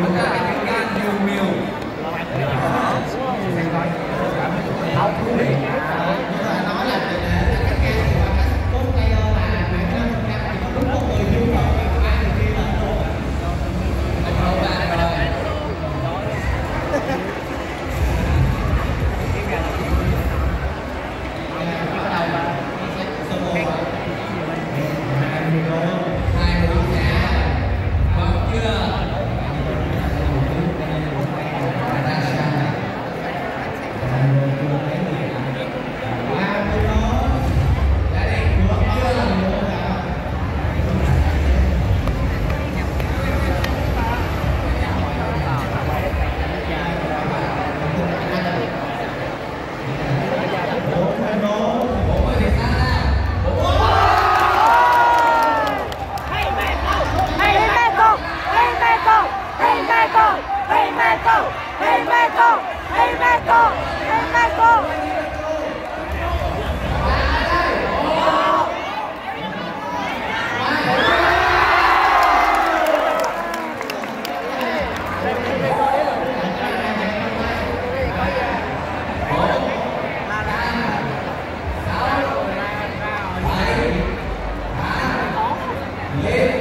Okay. Hey Mexico, Hey Mexico, Hey Michael! Yeah.